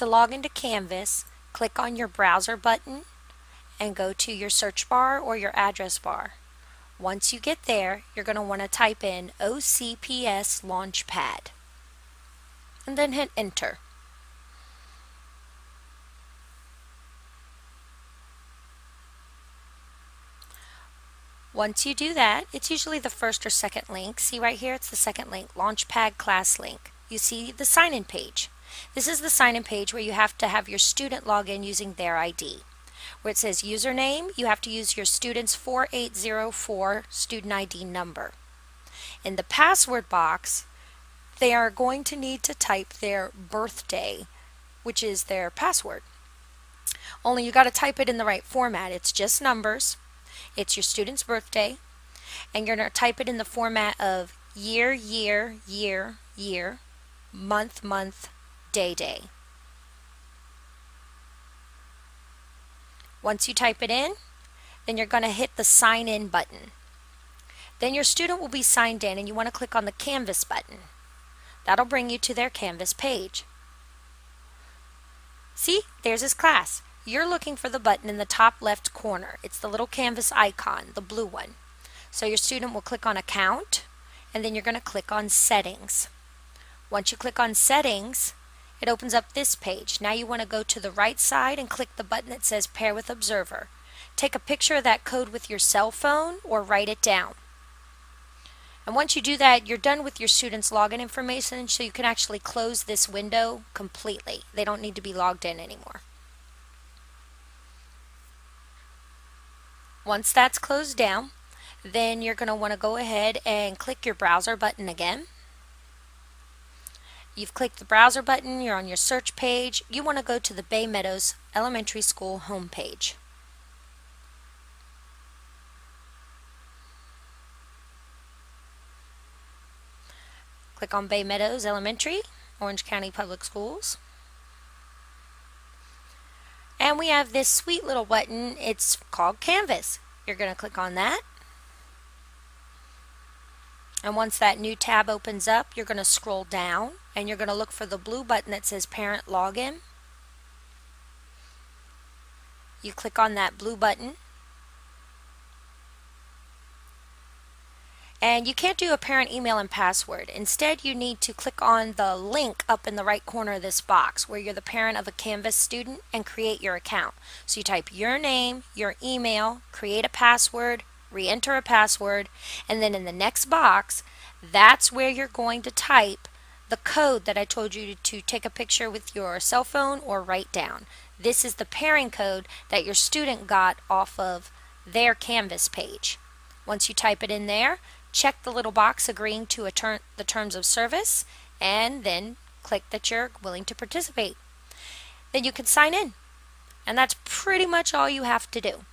To log into Canvas, click on your browser button and go to your search bar or your address bar. Once you get there, you're going to want to type in OCPS Launchpad and then hit enter. Once you do that, it's usually the first or second link. See right here, it's the second link, Launchpad ClassLink. You see the sign-in page. This is the sign-in page where you have to have your student log in using their ID. Where it says username, you have to use your student's 4804 student ID number. In the password box, they are going to need to type their birthday, which is their password. Only you got to type it in the right format. It's just numbers. It's your student's birthday. And you're going to type it in the format of year, year, year, year, month, month, day, day. Once you type it in, then you're going to hit the sign in button. Then your student will be signed in and you want to click on the Canvas button. That'll bring you to their Canvas page. See, there's his class. You're looking for the button in the top left corner. It's the little Canvas icon, the blue one. So your student will click on Account, and then you're going to click on Settings. Once you click on Settings, it opens up this page. Now you want to go to the right side and click the button that says Pair with Observer. Take a picture of that code with your cell phone or write it down. And once you do that, you're done with your students' login information, so you can actually close this window completely. They don't need to be logged in anymore. Once that's closed down, then you're going to want to go ahead and click your browser button again. You've clicked the browser button, you're on your search page. You want to go to the Bay Meadows Elementary School homepage. Click on Bay Meadows Elementary, Orange County Public Schools. And we have this sweet little button. It's called Canvas. You're going to click on that. And once that new tab opens up, you're going to scroll down and you're going to look for the blue button that says Parent Login. You click on that blue button. And you can't do a parent email and password. Instead, you need to click on the link up in the right corner of this box where you're the parent of a Canvas student and create your account. So you type your name, your email, create a password, re-enter a password, and then in the next box, that's where you're going to type the code that I told you to take a picture with your cell phone or write down. This is the pairing code that your student got off of their Canvas page. Once you type it in there, check the little box agreeing to ter the terms of service, and then click that you're willing to participate. Then you can sign in. And that's pretty much all you have to do.